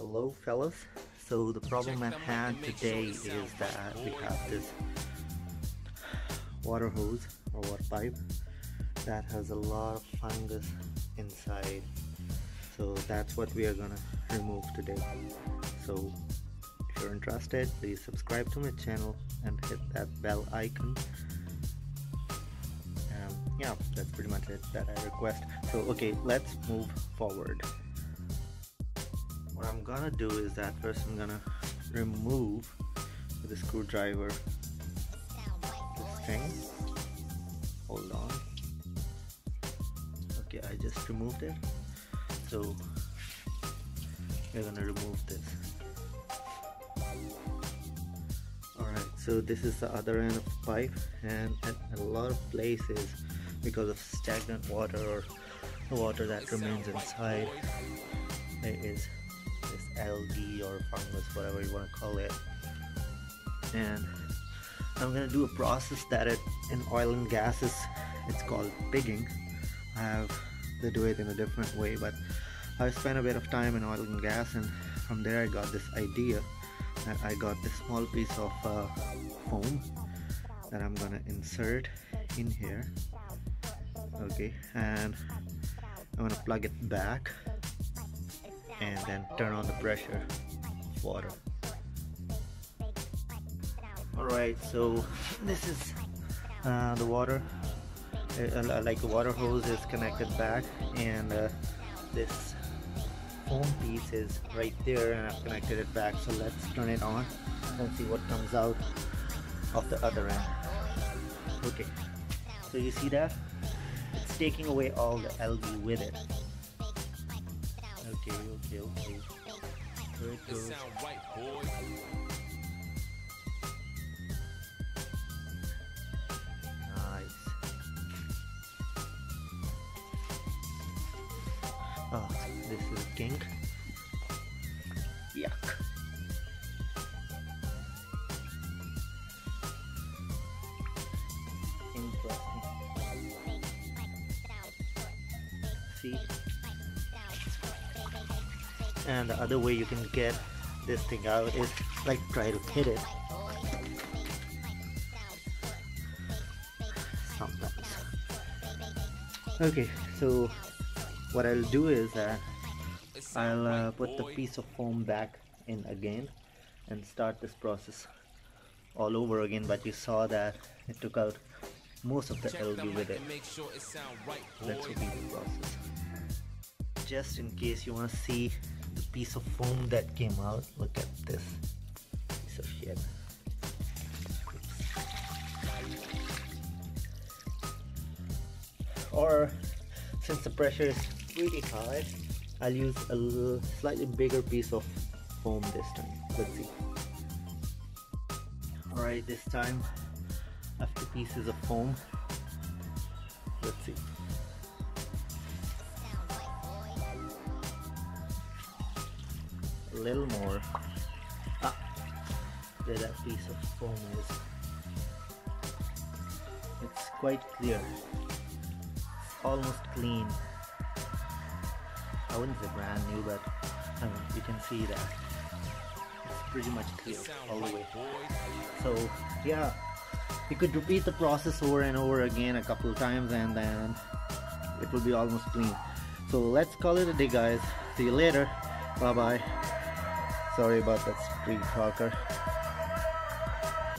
Hello fellas. So the problem at hand today is that we have this water hose or water pipe that has a lot of fungus inside. So that's what we are gonna remove today. So if you're interested, please subscribe to my channel and hit that bell icon. Um, yeah, that's pretty much it that I request. So okay, let's move forward I'm gonna do is that first I'm gonna remove a screwdriver. This thing. Hold on. Okay I just removed it. So we're gonna remove this. Alright so this is the other end of the pipe and at a lot of places because of stagnant water or the water that remains inside there is algae or fungus whatever you want to call it. And I'm gonna do a process that it in oil and gases it's called pigging. I have they do it in a different way but I spent a bit of time in oil and gas and from there I got this idea that I got this small piece of uh, foam that I'm gonna insert in here. Okay and I'm gonna plug it back and then turn on the pressure of water. Alright so this is uh, the water. Uh, uh, like the water hose is connected back and uh, this foam piece is right there and I've connected it back. So let's turn it on and see what comes out of the other end. Okay. So you see that? It's taking away all the algae with it There it goes. Nice. Oh, this is kink. Yuck. Interesting. See? And the other way you can get this thing out is like try to hit it. Sometimes. Okay so what I'll do is that I'll uh, put the piece of foam back in again and start this process all over again but you saw that it took out most of the algae with it. let's repeat the process. Just in case you want to see piece of foam that came out. Look at this piece of shit. Or since the pressure is pretty high, I'll use a slightly bigger piece of foam this time. Let's see. Alright, this time I have two pieces of foam. Let's see. Little more. Ah, there that piece of foam is. It's quite clear. It's almost clean. I wouldn't say brand new, but I mean, you can see that it's pretty much clear all the way. So yeah, you could repeat the process over and over again a couple of times and then it will be almost clean. So let's call it a day guys. See you later. Bye bye. Sorry about that screen talker.